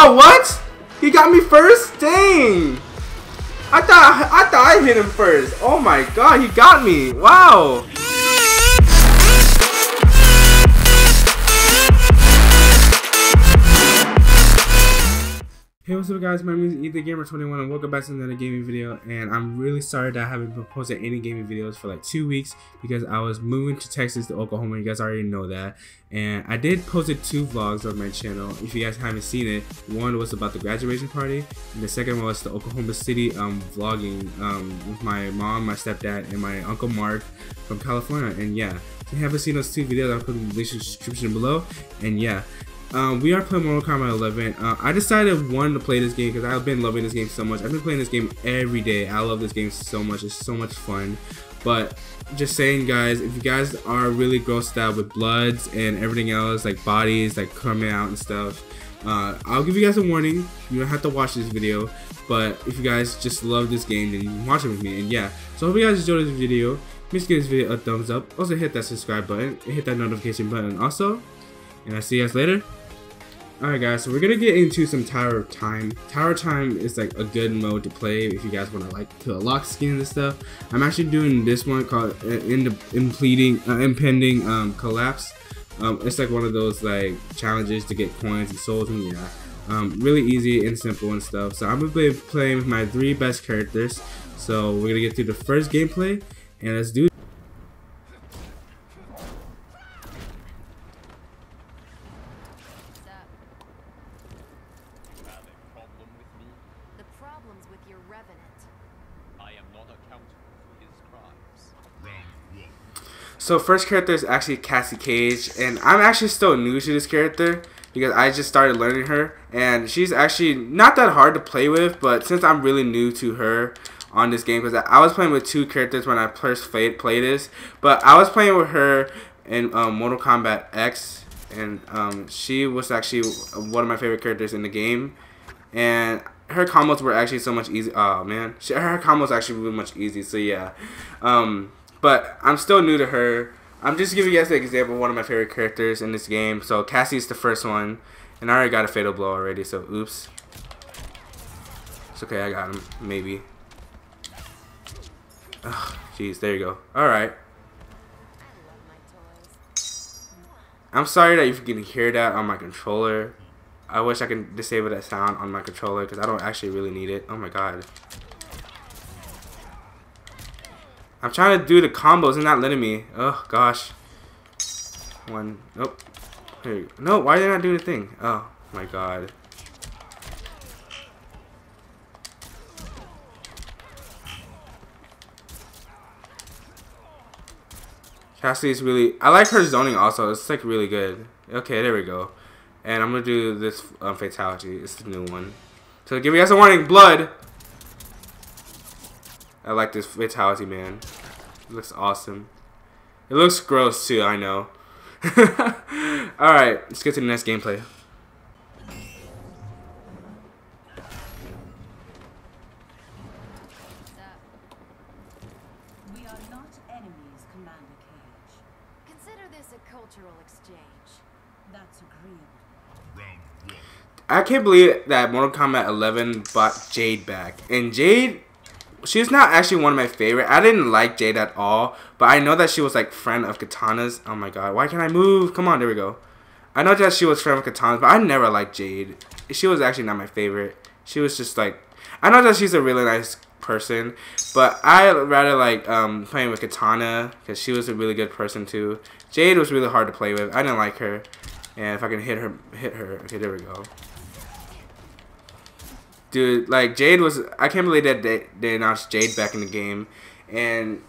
Oh, what? He got me first? Dang. I thought I thought I hit him first. Oh my god, he got me. Wow. Hey what's up guys, my name is EthanGamer21 and welcome back to another gaming video. And I'm really sorry that I haven't been posting any gaming videos for like two weeks because I was moving to Texas to Oklahoma, you guys already know that. And I did posted two vlogs on my channel if you guys haven't seen it. One was about the graduation party and the second one was the Oklahoma City um, vlogging um, with my mom, my stepdad and my uncle Mark from California. And yeah if you haven't seen those two videos I'll put them in the description below. And yeah um, we are playing Mortal Kombat 11. Uh, I decided one to play this game because I've been loving this game so much. I've been playing this game every day. I love this game so much. It's so much fun. But just saying, guys, if you guys are really grossed out with bloods and everything else, like bodies like coming out and stuff, uh, I'll give you guys a warning. You don't have to watch this video. But if you guys just love this game, then watch it with me. And yeah, so I hope you guys enjoyed this video. Please give this video a thumbs up. Also hit that subscribe button. and hit that notification button also. And I'll see you guys later. Alright guys, so we're gonna get into some Tower of Time. Tower of Time is like a good mode to play if you guys want to like to lock skin and stuff. I'm actually doing this one called uh, impeding, uh, impending um, collapse. Um, it's like one of those like challenges to get coins and souls and yeah. Um, really easy and simple and stuff. So I'm gonna be playing with my three best characters. So we're gonna get through the first gameplay and let's do So first character is actually Cassie Cage, and I'm actually still new to this character because I just started learning her, and she's actually not that hard to play with, but since I'm really new to her on this game, because I was playing with two characters when I first played, played this, but I was playing with her in um, Mortal Kombat X, and um, she was actually one of my favorite characters in the game, and her combos were actually so much easy. Oh man, her combos actually really much easy. So yeah, um, but I'm still new to her. I'm just giving you guys an example of one of my favorite characters in this game. So Cassie's the first one. And I already got a fatal blow already, so oops. It's okay, I got him. Maybe. Jeez, there you go. Alright. I'm sorry that you can hear that on my controller. I wish I could disable that sound on my controller because I don't actually really need it. Oh my god. I'm trying to do the combos and not letting me. Oh gosh. One. Nope. Here No, why are they not doing the thing? Oh my god. Cassie's really. I like her zoning also. It's like really good. Okay, there we go. And I'm gonna do this um, fatality. It's the new one. So give you guys a warning. Blood. I like this fatality, man. It looks awesome. It looks gross, too, I know. Alright, let's get to the next gameplay. I can't believe that Mortal Kombat 11 bought Jade back. And Jade she's not actually one of my favorite. I didn't like Jade at all, but I know that she was like friend of Katana's. Oh my god, why can't I move? Come on, there we go. I know that she was friend of Kitana's, but I never liked Jade. She was actually not my favorite. She was just like, I know that she's a really nice person, but I rather like um, playing with Katana because she was a really good person too. Jade was really hard to play with. I didn't like her, and if I can hit her, hit her. Okay, there we go. Dude, like Jade was, I can't believe that they, they announced Jade back in the game, and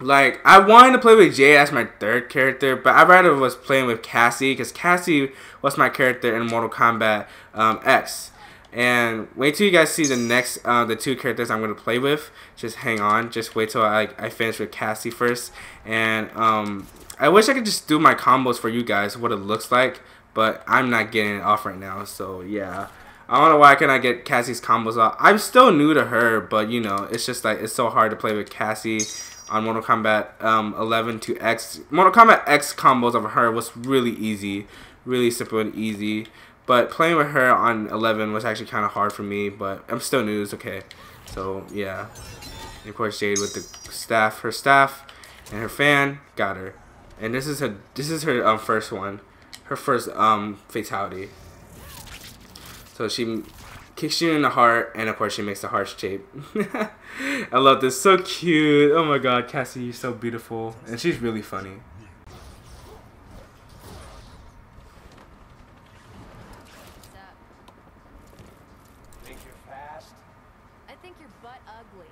like I wanted to play with Jade as my third character, but I rather was playing with Cassie because Cassie was my character in Mortal Kombat um, X. And wait till you guys see the next uh, the two characters I'm gonna play with. Just hang on. Just wait till I I finish with Cassie first. And um, I wish I could just do my combos for you guys, what it looks like. But I'm not getting it off right now. So yeah. I don't know why I get Cassie's combos off. I'm still new to her, but you know, it's just like it's so hard to play with Cassie on Mortal Kombat um, 11 to X. Mortal Kombat X combos of her was really easy, really simple and easy. But playing with her on 11 was actually kind of hard for me, but I'm still new. It's okay. So yeah. And of course Jade with the staff, her staff, and her fan got her. And this is her this is her um, first one, her first um fatality. So she kicks you in the heart, and of course she makes the heart shape. I love this, so cute. Oh my god, Cassie, you're so beautiful, and she's really funny. Think you're fast? I think your butt ugly.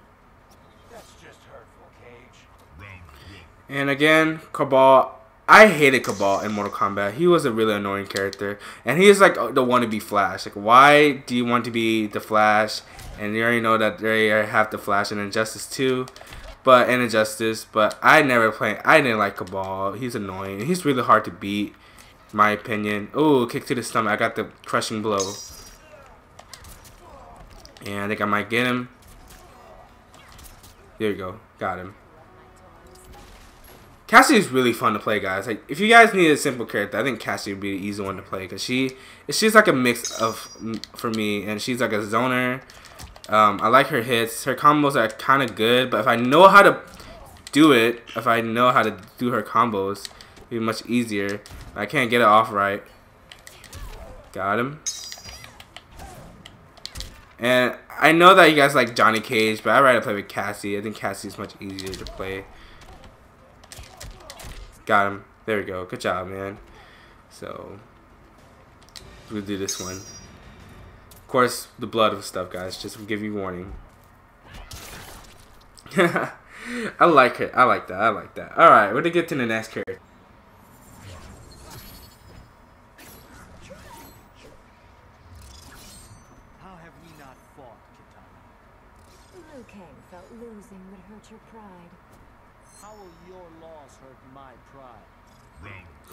That's just hurtful, Cage. And again, Kabal. I hated Kabal in Mortal Kombat. He was a really annoying character, and he is like the wannabe Flash. Like, why do you want to be the Flash? And you already know that they have the Flash in Injustice too, but in Injustice. But I never played. I didn't like Kabal. He's annoying. He's really hard to beat, my opinion. Oh, kick to the stomach. I got the crushing blow, and I think I might get him. There you go, got him. Cassie is really fun to play, guys. Like, if you guys need a simple character, I think Cassie would be the easy one to play because she, she's like a mix of for me, and she's like a zoner. Um, I like her hits. Her combos are kind of good, but if I know how to do it, if I know how to do her combos, it'd be much easier. I can't get it off right. Got him. And I know that you guys like Johnny Cage, but I'd rather play with Cassie. I think Cassie is much easier to play. Got him. There we go. Good job, man. So, we'll do this one. Of course, the blood of stuff, guys. Just to give you warning. I like it. I like that. I like that. Alright, we're going to get to the next character. How have we not fought, Kitana? Liu Kang felt losing would hurt your pride. How will your loss hurt my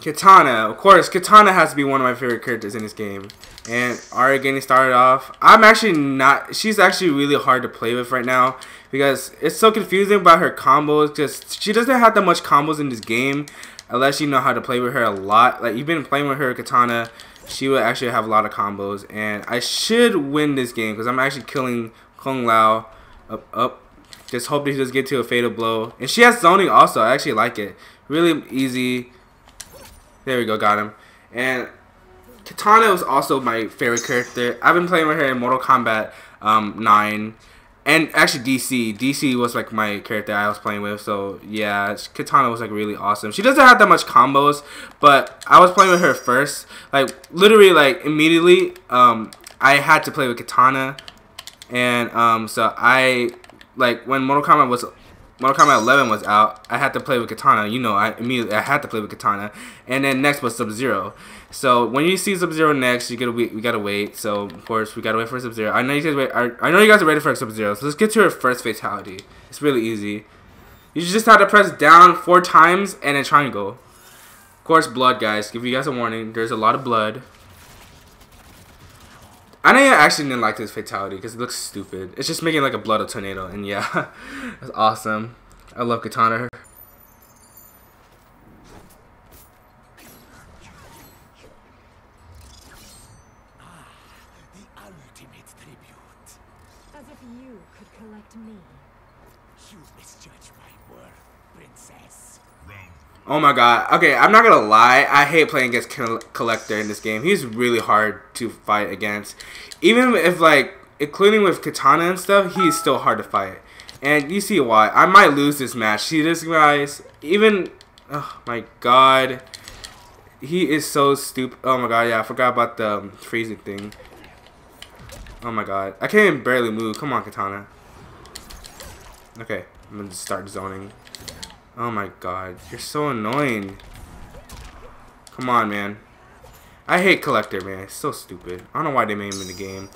Kitana, of course, Kitana has to be one of my favorite characters in this game. And already getting started off, I'm actually not. She's actually really hard to play with right now because it's so confusing about her combos. Just she doesn't have that much combos in this game unless you know how to play with her a lot. Like you've been playing with her, Katana. she will actually have a lot of combos. And I should win this game because I'm actually killing Kung Lao up up. Just hope he does get to a fatal blow. And she has zoning also. I actually like it. Really easy. There we go, got him. And Katana was also my favorite character. I've been playing with her in Mortal Kombat um, 9. And actually DC. DC was like my character I was playing with. So yeah, Katana was like really awesome. She doesn't have that much combos, but I was playing with her first. Like literally like immediately um, I had to play with Katana. And um, so I like when Mortal Kombat was Mortal Kombat 11 was out, I had to play with Katana. You know, I immediately I had to play with Katana, and then next was Sub Zero. So when you see Sub Zero next, you gotta wait. We gotta wait. So of course we gotta wait for Sub Zero. I know you guys wait. I, I know you guys are ready for Sub Zero. So let's get to her first fatality. It's really easy. You just have to press down four times and then triangle. Of course, blood, guys. Give you guys a warning. There's a lot of blood. I know actually didn't like this fatality because it looks stupid. It's just making like a blood of tornado, and yeah, that's awesome. I love Katana. The ultimate tribute. As if you could collect me. You misjudge my worth, princess. Oh my god. Okay, I'm not gonna lie. I hate playing against Collector in this game. He's really hard to fight against. Even if like, including with Katana and stuff, he's still hard to fight. And you see why. I might lose this match. See this, guys? Even, oh my god. He is so stupid. Oh my god, yeah, I forgot about the um, freezing thing. Oh my god. I can't even barely move. Come on, Katana. Okay, I'm gonna start zoning. Oh my god, you're so annoying. Come on, man. I hate Collector, man. It's so stupid. I don't know why they made him in the game.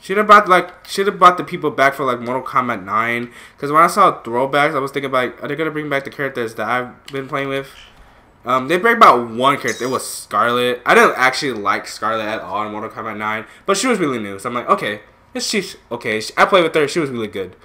Should have bought like should have brought the people back for like Mortal Kombat 9. Cause when I saw throwbacks, I was thinking about are they gonna bring back the characters that I've been playing with? Um, they bring about one character. It was Skarlet. I didn't actually like Skarlet at all in Mortal Kombat 9, but she was really new. So I'm like, okay, she's okay. I played with her. She was really good.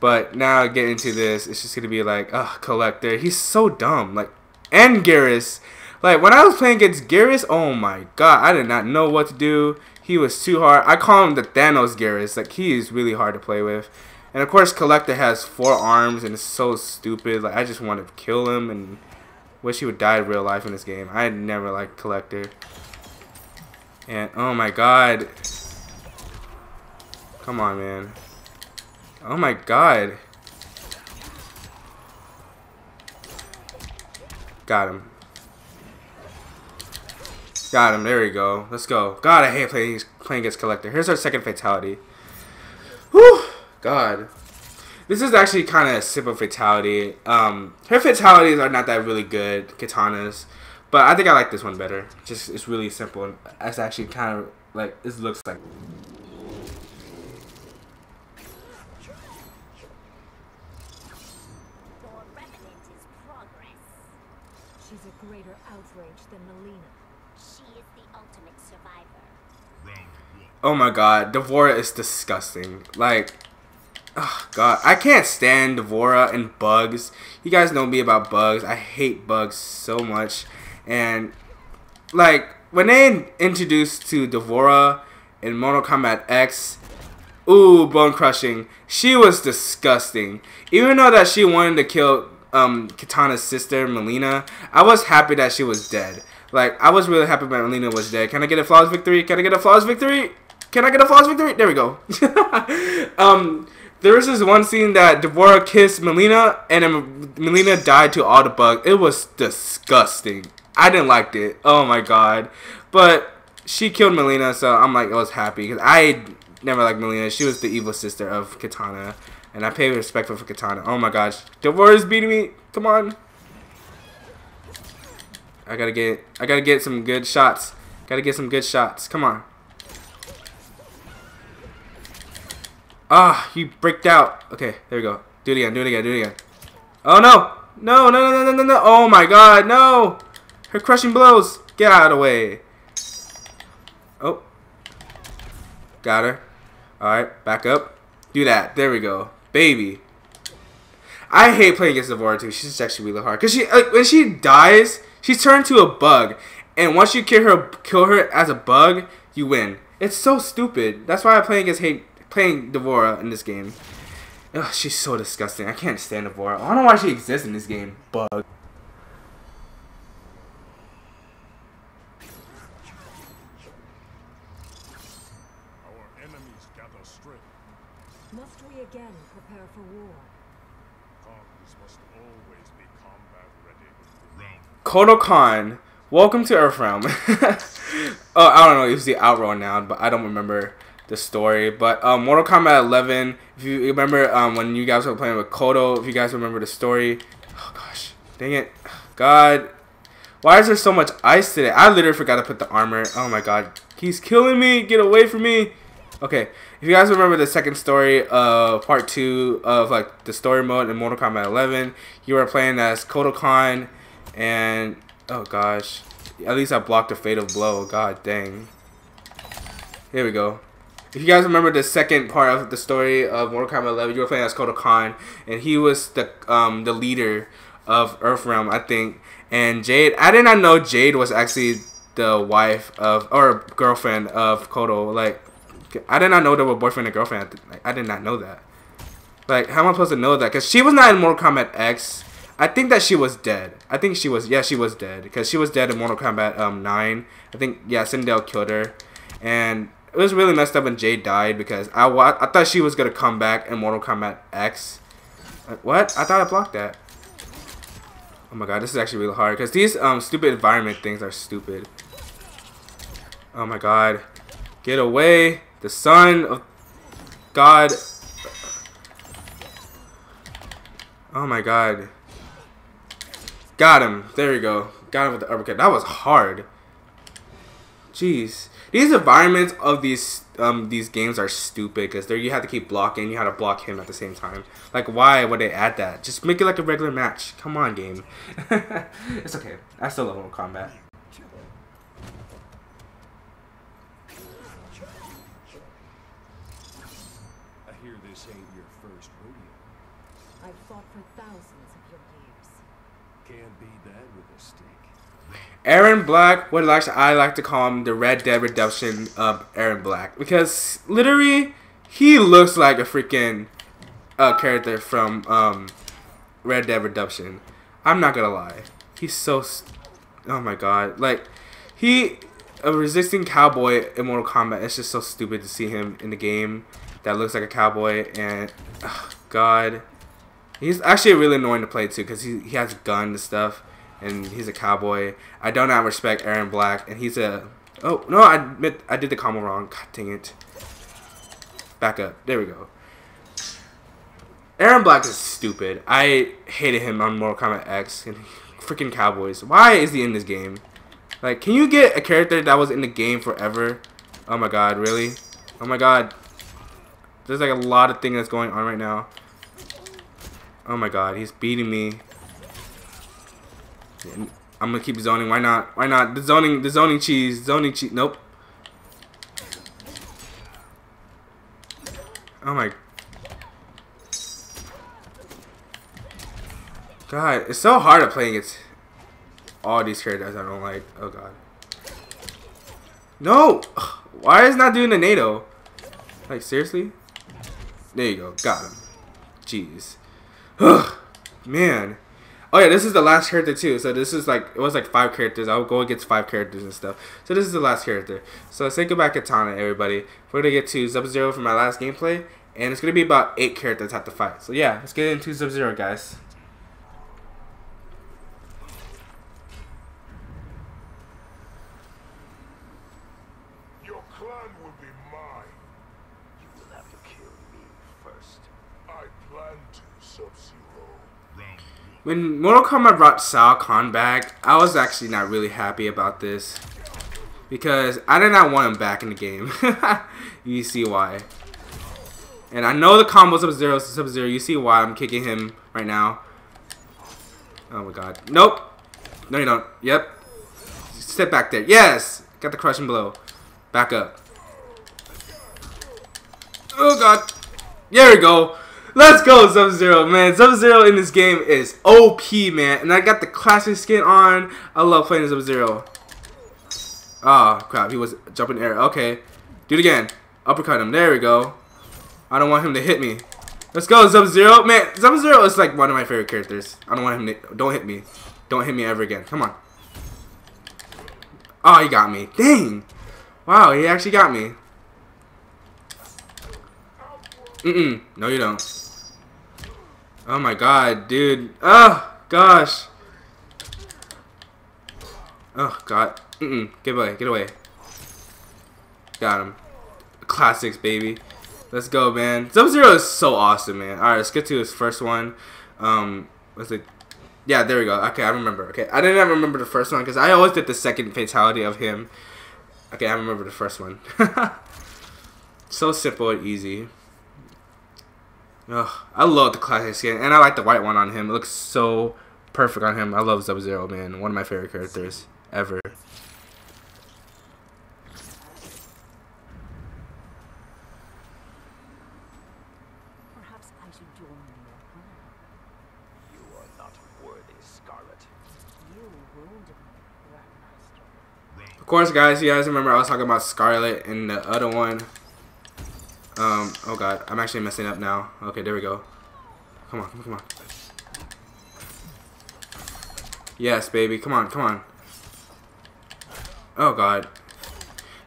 But now getting into this, it's just gonna be like, ugh, Collector. He's so dumb. Like, and Geras. Like when I was playing against Geras, oh my god, I did not know what to do. He was too hard. I call him the Thanos Geras. Like he is really hard to play with. And of course, Collector has four arms and it's so stupid. Like I just want to kill him and wish he would die in real life in this game. I never liked Collector. And oh my god. Come on, man. Oh my god. Got him. Got him. There we go. Let's go. God, I hate playing playing against Collector. Here's our second fatality. Whew. God. This is actually kind of a simple fatality. Um, her fatalities are not that really good, katanas. But I think I like this one better. Just It's really simple. It's actually kind of like, this looks like... Your revenant is progress. She's a greater outrage than Mileena. She is the ultimate survivor. Oh my god, D'Vorah is disgusting. Like, oh god, I can't stand D'Vorah and bugs. You guys know me about bugs. I hate bugs so much. And, like, when they introduced to D'Vorah in Mortal Kombat X, ooh, bone crushing. She was disgusting. Even though that she wanted to kill um, Kitana's sister, Mileena, I was happy that she was dead. Like, I was really happy that Mileena was dead. Can I get a flawless victory? Can I get a flawless victory? Can I get a flawless victory? There we go. um, there was this one scene that D'Vorah kissed Mileena, and then Mileena died to all the bugs. It was disgusting. I didn't like it. Oh my god. But she killed Mileena, so I'm like, I was happy because I never liked Mileena. She was the evil sister of Kitana, and I pay respect for Katana. Oh my gosh, D'Vorah is beating me. Come on. I gotta get, I gotta get some good shots. Gotta get some good shots. Come on. Ah, you bricked out. Okay, there we go. Do it again, do it again, do it again. Oh no! No, no, no, no, no, no, Oh my god, no! Her crushing blows! Get out of the way. Oh. Got her. Alright, back up. Do that. There we go. Baby. I hate playing against D'Vorah too. She's actually really hard. Because she, like, when she dies, she's turned to a bug. And once you kill her, kill her as a bug, you win. It's so stupid. That's why I play against hate playing D'Vorah in this game. Ugh, she's so disgusting. I can't stand D'Vorah. I don't know why she exists in this game. Bug. Our enemies gather strength. Must we again prepare for war? Cons must always be combat ready. Round Kotal Kahn, welcome to Earthrealm. oh, I don't know if it's the Outworld now, but I don't remember the story. But um, Mortal Kombat 11, if you remember um, when you guys were playing with Kotal, if you guys remember the story. Oh gosh, dang it, God, why is there so much ice today? I literally forgot to put the armor. Oh my God, he's killing me. Get away from me. Okay, if you guys remember the second story of part two of like the story mode in Mortal Kombat 11, you were playing as Kotal Kahn, and oh gosh, at least I blocked a fatal blow. God dang. Here we go. If you guys remember the second part of the story of Mortal Kombat 11, you were playing as Kotal Kahn, and he was the um the leader of Earthrealm, I think. And Jade, I did not know Jade was actually the wife of or girlfriend of Kotal. Like, I did not know they were boyfriend and girlfriend. I did not know that. Like, how am I supposed to know that? Because she was not in Mortal Kombat X. I think that she was dead. I think she was, yeah, she was dead. Because she was dead in Mortal Kombat um, 9. I think, yeah, Sindel killed her. And it was really messed up when Jade died because I, wa- I thought she was going to come back in Mortal Kombat X. What? I thought I blocked that. Oh my god, this is actually really hard because these um, stupid environment things are stupid. Oh my god. Get away. The son of God. Oh my god. Got him. There you go. Got him with the uppercut. That was hard. Jeez. These environments of these um these games are stupid because there you have to keep blocking. You have to block him at the same time. Like why would they add that? Just make it like a regular match. Come on, game. it's okay. I still love Mortal Kombat. I hear this ain't your first rodeo. I've fought for thousands of your years. Can't beat that with a stick. Erron Black, what I like to call him the Red Dead Redemption of Erron Black because literally he looks like a freaking uh, character from um, Red Dead Redemption. I'm not gonna lie, he's so. Oh my god, like he a resisting cowboy in Mortal Kombat. It's just so stupid to see him in the game that looks like a cowboy and oh god, he's actually really annoying to play too because he he has a gun and stuff and he's a cowboy. I don't have respect Erron Black, and he's a. Oh no, I admit I did the combo wrong. God dang it. Back up. There we go. Erron Black is stupid. I hated him on Mortal Kombat X and freaking Cowboys. Why is he in this game? Like, can you get a character that was in the game forever? Oh my god, really? Oh my god. There's like a lot of things that's going on right now. Oh my god, he's beating me. I'm gonna keep zoning. Why not? Why not? The zoning, the zoning cheese, zoning cheese. Nope. Oh my. God, it's so hard to play against all these characters I don't like. Oh god. No! Why is not doing the NATO? Like, seriously? There you go. Got him. Jeez. Ugh. Man. Oh yeah, this is the last character too. So this is like it was like five characters. I'll go against five characters and stuff. So this is the last character. So say goodbye to Katana, everybody. We're gonna get to Sub Zero for my last gameplay, and it's gonna be about eight characters have to fight. So yeah, let's get into Sub Zero, guys. Your clan will be mine. You will have to kill me first. I plan to, Sub-Zero. When Mortal Kombat brought Shao Kahn back, I was actually not really happy about this. Because I did not want him back in the game. you see why. And I know the combos of Zero Sub Zero. You see why I'm kicking him right now. Oh my god. Nope. No, you don't. Yep. Step back there. Yes. Got the crushing blow. Back up. Oh god. There we go. Let's go, Sub-Zero, man. Sub-Zero in this game is OP, man. And I got the classic skin on. I love playing Sub-Zero. Oh, ah, crap. He was jumping air. Okay. Do it again. Uppercut him. There we go. I don't want him to hit me. Let's go, Sub-Zero. Man, Sub-Zero is like one of my favorite characters. I don't want him to... Don't hit me. Don't hit me ever again. Come on. Oh, he got me. Dang. Wow, he actually got me. Mm-mm. No, you don't. Oh my god, dude. Oh, gosh. Oh, God. Mm-mm. Get away. Get away. Got him. Classics, baby. Let's go, man. Sub-Zero is so awesome, man. Alright, let's get to his first one. Um, it? Yeah, there we go. Okay, I remember. Okay, I didn't remember the first one because I always did the second fatality of him. Okay, I remember the first one. so simple and easy. Ugh, I love the classic skin, and I like the white one on him. It looks so perfect on him. I love Sub-Zero, man. One of my favorite characters ever. Perhaps I should join your clan. You are not worthy, Skarlet. You wounded me, Grandmaster. Of course, guys, you guys remember I was talking about Skarlet and the other one. Um, oh god, I'm actually messing up now. Okay, there we go. Come on, come on. Yes, baby, come on, come on. Oh god.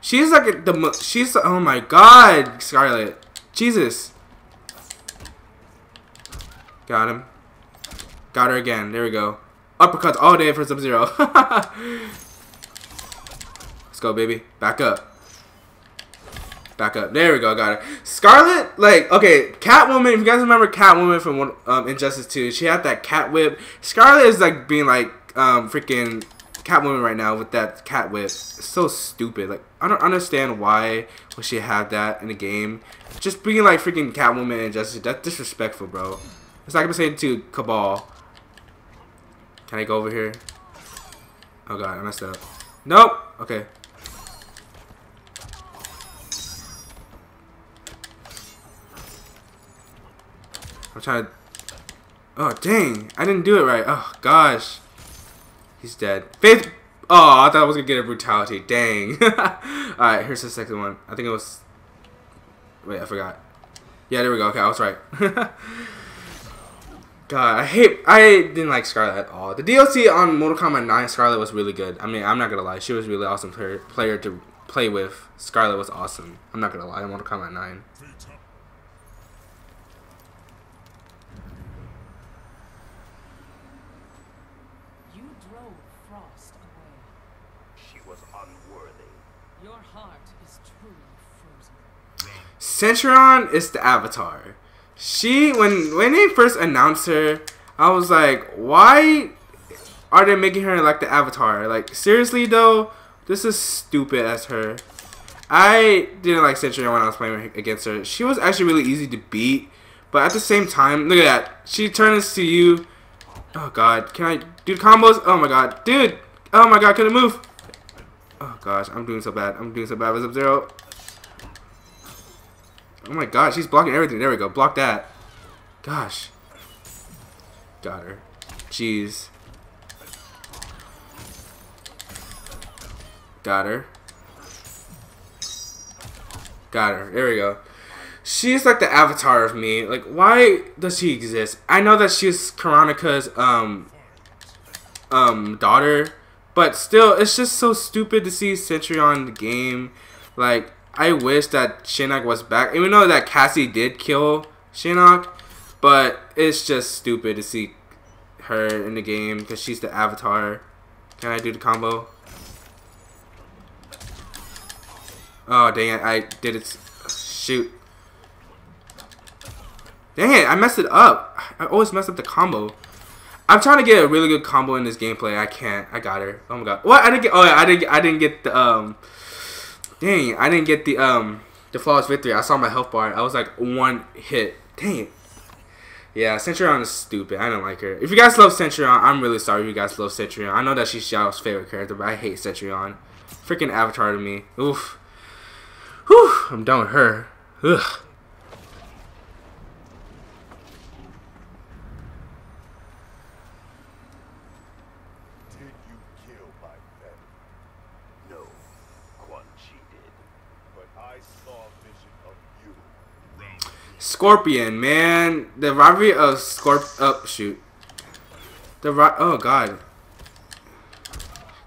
She's like the she's oh my god, Skarlet. Jesus. Got him. Got her again. There we go. Uppercuts all day for Sub-Zero. Let's go, baby. Back up. Back up. There we go. Got her. Skarlet, like, okay, Catwoman. If you guys remember Catwoman from um, Injustice 2, she had that cat whip. Skarlet is like being like um, freaking Catwoman right now with that cat whip. It's so stupid. Like, I don't understand why would she have that in the game. Just being like freaking Catwoman and Injustice, that's disrespectful, bro. It's like I'm saying to Kabal. Can I go over here? Oh god, I messed up. Nope. Okay. I'm trying to. Oh dang! I didn't do it right. Oh gosh. He's dead. Faith. Oh, I thought I was gonna get a brutality. Dang. Alright, here's the second one. I think it was. Wait, I forgot. Yeah, there we go. Okay, I was right. God, I hate. I didn't like Skarlet at all. The DLC on Mortal Kombat 9 Skarlet was really good. I mean, I'm not gonna lie, she was really awesome player player to play with. Skarlet was awesome. I'm not gonna lie, Mortal Kombat 9. You drove Frost away. She was unworthy. Your heart is truly frozen. Centurion is the Avatar. She when when they first announced her, I was like, why are they making her like the Avatar? Like seriously though, this is stupid as her. I didn't like Centurion when I was playing against her. She was actually really easy to beat, but at the same time, look at that. She turns to you. Oh god, can I do combos? Oh my god, dude. Oh my god, can I move? Oh gosh, I'm doing so bad. I'm doing so bad with Sub Zero. Oh my god, she's blocking everything. There we go. Block that. Gosh. Got her. Jeez. Got her. Got her. There we go. She's like the avatar of me. Like, why does she exist? I know that she's Kronika's um um daughter, but still, it's just so stupid to see Cetrion the game. Like, I wish that Shinnok was back. Even though that Cassie did kill Shinnok, but it's just stupid to see her in the game because she's the avatar. Can I do the combo? Oh, dang it. I did it. Shoot. Dang it. I messed it up. I always mess up the combo. I'm trying to get a really good combo in this gameplay. I can't. I got her. Oh my god. What? I didn't get. Oh yeah. I didn't. I didn't get the um. Dang. I didn't get the um. The flawless victory. I saw my health bar. I was like one hit. Dang. Yeah, Centurion is stupid. I don't like her. If you guys love Centurion, I'm really sorry if you guys love Centurion. I know that she's Xiao's favorite character, but I hate Centurion. Freaking Avatar to me. Oof. Whew. I'm done with her. Ugh. Did you kill my vet? No, Quan Chi did. But I saw a vision of you. Scorpion, man. The rivalry of Scorp. Oh, shoot. The ri- Oh, God.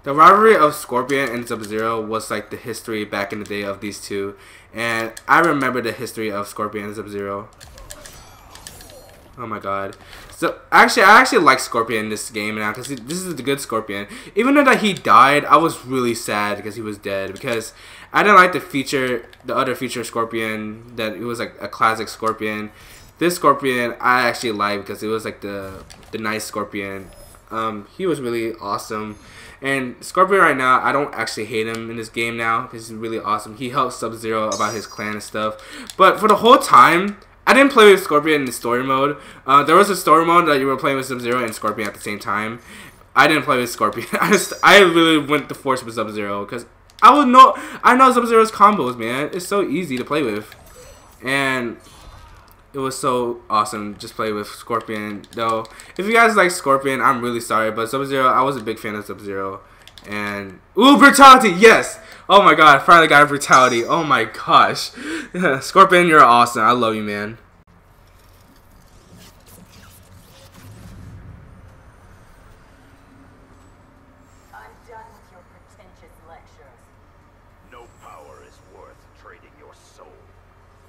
The rivalry of Scorpion and Sub Zero was like the history back in the day of these two. And I remember the history of Scorpion and Sub Zero. Oh my god. So actually, I actually like Scorpion in this game now because this is the good Scorpion. Even though that he died, I was really sad because he was dead because I didn't like the feature, the other feature Scorpion that it was like a classic Scorpion. This Scorpion I actually like because it was like the the nice Scorpion. Um, he was really awesome. And Scorpion right now, I don't actually hate him in this game now because he's really awesome. He helps Sub Zero about his clan and stuff. But for the whole time, I didn't play with Scorpion in the story mode. Uh, there was a story mode that you were playing with Sub Zero and Scorpion at the same time. I didn't play with Scorpion. I just I really went the force with Sub Zero because I would know I know Sub Zero's combos, man. It's so easy to play with, and it was so awesome just play with Scorpion. Though if you guys like Scorpion, I'm really sorry, but Sub Zero, I was a big fan of Sub Zero, and ooh brutality, yes. Oh my god, finally got a brutality. Oh my gosh. Scorpion, you're awesome. I love you, man. I'm done with your pretentious lectures. No power is worth trading your soul.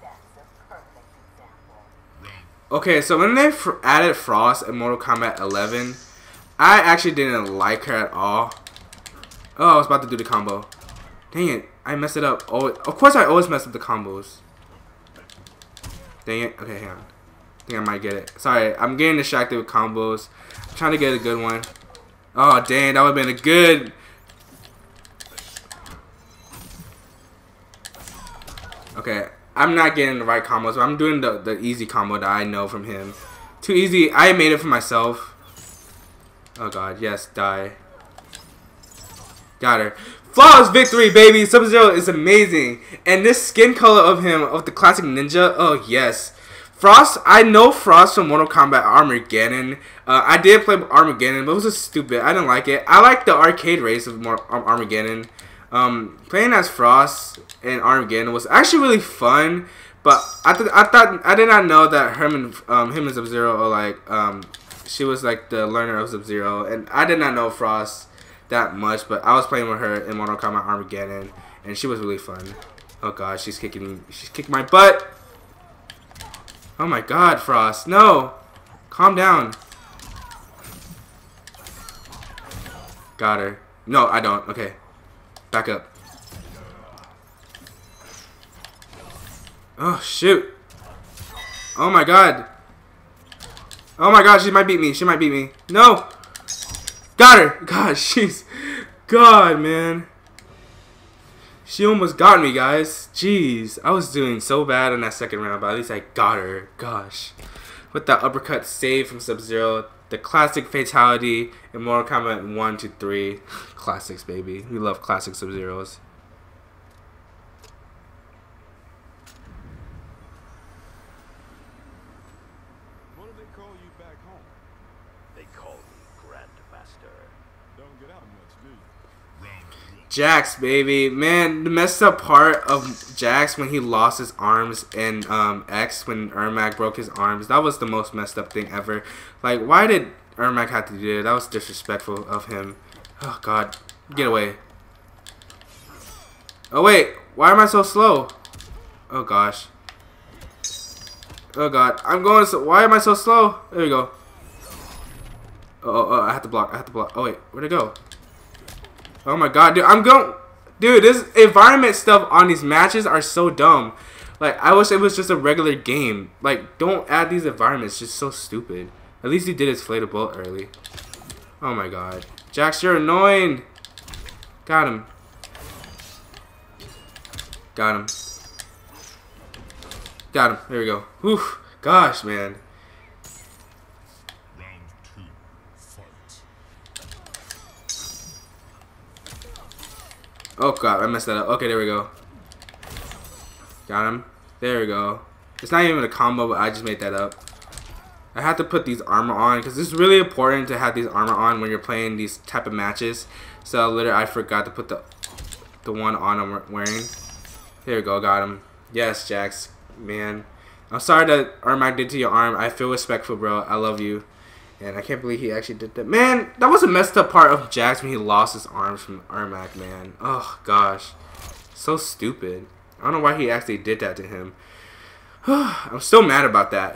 That's a perfect example. Okay, so when they fr added Frost in Mortal Kombat 11, I actually didn't like her at all. Oh, I was about to do the combo. Dang it, I messed it up. Oh, of course I always mess up the combos. Dang it. Okay, hang on. I think I might get it. Sorry, I'm getting distracted with combos. I'm trying to get a good one. Oh, dang, that would have been a good... Okay, I'm not getting the right combos, I'm doing the, the easy combo that I know from him. Too easy. I made it for myself. Oh god, yes, die. Got her. Flawless victory, baby! Sub-Zero is amazing. And this skin color of him, of the classic ninja, oh yes. Frost, I know Frost from Mortal Kombat Armageddon. Uh, I did play Armageddon, but it was just stupid. I didn't like it. I like the arcade race of um, Armageddon. Um, playing as Frost in Armageddon was actually really fun, but I, th I thought I did not know that Herman, um, him and Sub Zero are like um, she was like the learner of Sub Zero, and I did not know Frost that much, but I was playing with her in Mortal Kombat Armageddon, and she was really fun. Oh god, she's kicking me. she's kicking my butt. Oh my god, Frost. No! Calm down. Got her. No, I don't. Okay. Back up. Oh, shoot. Oh my god. Oh my god, she might beat me. She might beat me. No! Got her! God, she's... God, man. She almost got me, guys. Jeez. I was doing so bad in that second round, but at least I got her. Gosh. With that uppercut save from Sub-Zero, the classic fatality in Mortal Kombat 1 to 3. Classics, baby. We love classic Sub-Zeros. What do they call you back home? They call me Grandmaster. Don't get out much, do you? Jax, baby. Man, the messed up part of Jax when he lost his arms and um, X, when Ermac broke his arms, that was the most messed up thing ever. Like, why did Ermac have to do that? That was disrespectful of him. Oh, God. Get away. Oh, wait. Why am I so slow? Oh, gosh. Oh, God. I'm going so... Why am I so slow? There we go. Oh, oh, oh, I have to block. I have to block. Oh, wait. Where'd it go? Oh my god, dude, I'm going Dude, this environment stuff on these matches are so dumb. Like, I wish it was just a regular game. Like, don't add these environments. It's just so stupid. At least he did his flay bullet early. Oh my god. Jax, you're annoying. Got him. Got him. Got him. There we go. Whew. Gosh, man. Round two. Fight. Oh god, I messed that up. Okay, there we go. Got him. There we go. It's not even a combo, but I just made that up. I have to put these armor on because it's really important to have these armor on when you're playing these type of matches. So literally, I forgot to put the the one on I'm wearing. There we go, got him. Yes, Jax, man. I'm sorry that Ermac did to your arm. I feel respectful, bro. I love you. And I can't believe he actually did that. Man, that was a messed up part of Jax when he lost his arms from Ermac, man. Oh, gosh. So stupid. I don't know why he actually did that to him. I'm still mad about that.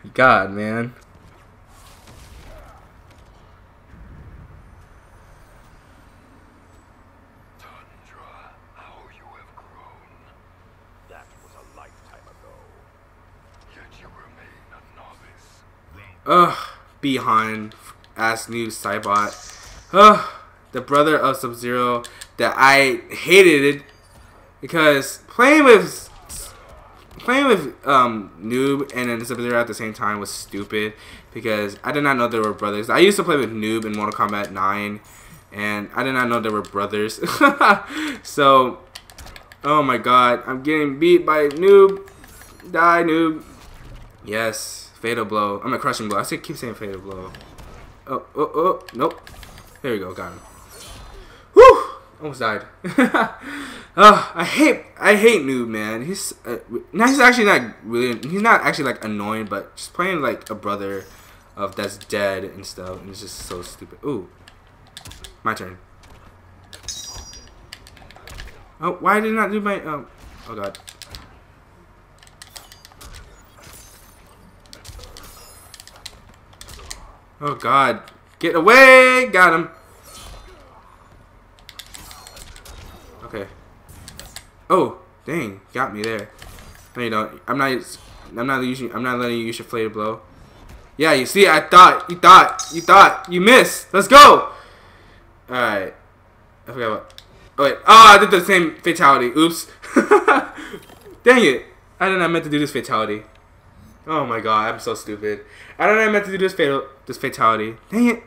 God, man. Tundra, how you have grown. That was a lifetime ago. Yet you remain a novice. Ugh, behind ass Noob Saibot. Ugh, the brother of Sub Zero that I hated it because playing with playing with um, Noob and then Sub Zero at the same time was stupid because I did not know they were brothers. I used to play with Noob in Mortal Kombat 9 and I did not know they were brothers. so, oh my god, I'm getting beat by Noob. Die, Noob. Yes, fatal blow. I'm a crushing blow. I keep saying fatal blow. Oh, oh, oh, nope. There we go, got him. Whew! Almost died. uh, I hate, I hate Noob, man. He's, uh, now he's actually not really, he's not actually like annoying, but just playing like a brother of that's dead and stuff, and it's just so stupid. Ooh, my turn. Oh, why did I not do my, um, oh god. Oh god. Get away! Got him. Okay. Oh, dang. Got me there. No, you don't. I'm not I'm not using I'm not letting you use your flare blow. Yeah, you see, I thought, you thought, you thought, you missed. Let's go! Alright. I forgot what. Oh, wait. Oh, I did the same fatality. Oops. Dang it. I did not meant to do this fatality. Oh my god, I'm so stupid. I don't know I meant to do this fatal this fatality. Dang it.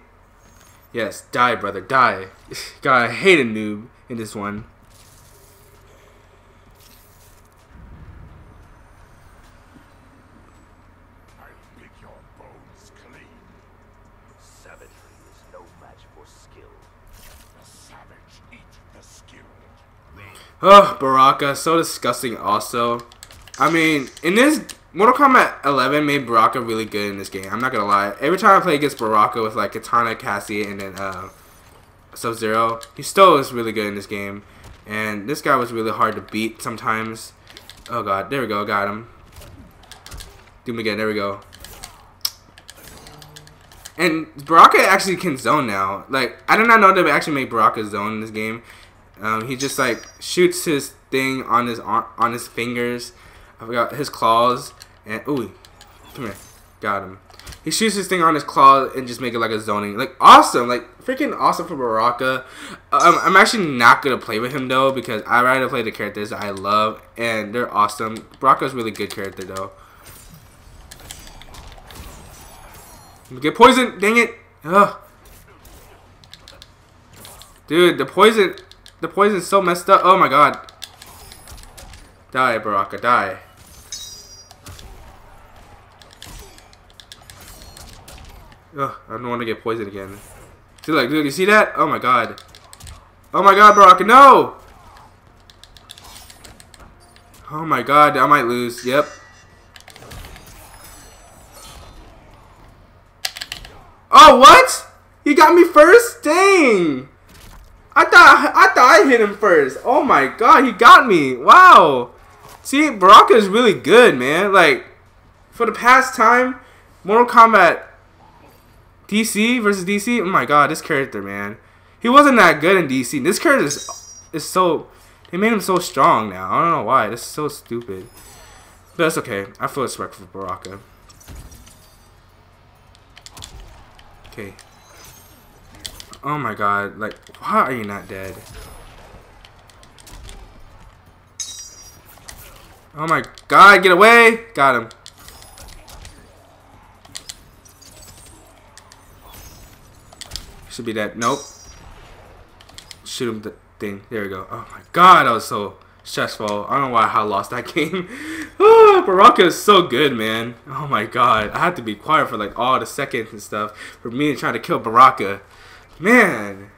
Yes, die, brother, die. god, I hate a noob in this one. Oh, Baraka, so disgusting also. I mean, in this Mortal Kombat 11 made Baraka really good in this game. I'm not gonna lie. Every time I play against Baraka with like Kitana, Cassie, and then uh, Sub-Zero, he still is really good in this game. And this guy was really hard to beat sometimes. Oh god, there we go, got him. Do him again, there we go. And Baraka actually can zone now. Like, I did not know they actually make Baraka zone in this game. Um, he just like shoots his thing on his on, on his fingers. I forgot his claws. And ooh, come here, got him. He shoots his thing on his claw and just make it like a zoning. Like awesome, like freaking awesome for Baraka. Um, I'm actually not gonna play with him though because I rather play the characters I love and they're awesome. Baraka's really good character though. Get poisoned, dang it. Ugh. Dude, the poison the poison's so messed up. Oh my god. Die, Baraka, die. Ugh, I don't want to get poisoned again. See, like, dude, you see that? Oh my god. Oh my god, Baraka, no! Oh my god, I might lose. Yep. Oh, what? He got me first? Dang! I thought I thought I hit him first. Oh my god, he got me. Wow. See, Baraka is really good, man. Like, for the past time, Mortal Kombat DC versus DC. Oh my god, this character, man. He wasn't that good in DC. This character is, is so. They made him so strong now. I don't know why. This is so stupid. But that's okay. I feel respect for Baraka. Okay. Oh my god, like, why are you not dead? Oh my god, get away! Got him. Should be dead. Nope. Shoot him the thing. There we go. Oh my god, that was so stressful. I don't know why I lost that game. oh, Baraka is so good, man. Oh my god. I had to be quiet for like all the seconds and stuff for me trying to kill Baraka. Man,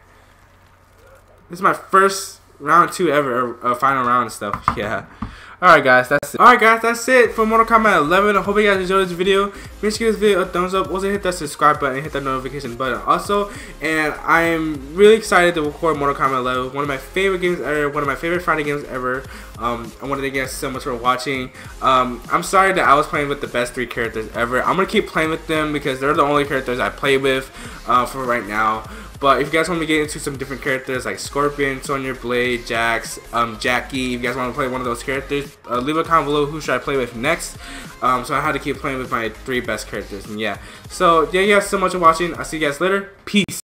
this is my first round two ever, uh, final round and stuff. Yeah. Alright guys, that's it. Alright guys, that's it for Mortal Kombat 11. I hope you guys enjoyed this video. Make sure you give this video a thumbs up. Also hit that subscribe button and hit that notification button also. And I am really excited to record Mortal Kombat 11. One of my favorite games ever. One of my favorite fighting games ever. Um, I want to thank you guys so much for watching. Um, I'm sorry that I was playing with the best three characters ever. I'm going to keep playing with them because they're the only characters I play with uh, for right now. But if you guys want me to get into some different characters like Scorpion, Sonya Blade, Jax, um, Jacqui, if you guys want to play one of those characters, uh, leave a comment below who should I play with next. Um, so I had to keep playing with my three best characters. And yeah. So, yeah, you guys so much for watching. I'll see you guys later. Peace.